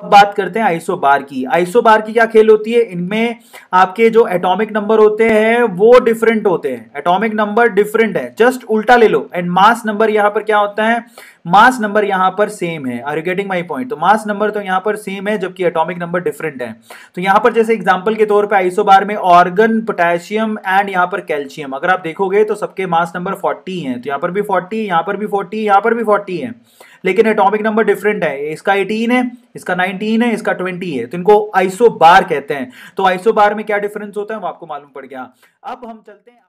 अब बात करते हैं आइसो बार की। आइसो बार की क्या खेल होती है? इनमें आपके जो एटॉमिक नंबर होते हैं, वो डिफरेंट होते हैं। एटॉमिक नंबर डिफरेंट है। जस्ट उल्टा ले लो। एंड मास नंबर यहाँ पर क्या होता है? मास नंबर यहाँ पर सेम है। Are you getting my point तो मास नंबर तो यहाँ पर सेम है, जबकि एटॉमिक नंबर डिफरेंट है। तो यहाँ पर जैसे एग्जांपल के तौर पे आइसो बार में ऑर्गन पोटेशियम एंड यहाँ पर कैल्शियम अगर आप देखोगे तो सबके मास नंबर 40 हैं। तो यहाँ पर भी 40 यहाँ पर भी 40 यहाँ पर भी 40 है। लेकिन एटॉमिक नंबर डिफरेंट है। इसका 18 है, इसका 19 है, इसका 20 है। तो इनको आइसो बार कहते हैं। तो आइसो बार में क्या डिफरेंस होता है? वो आपको मालूम पड़ गया। अब हम चलते हैं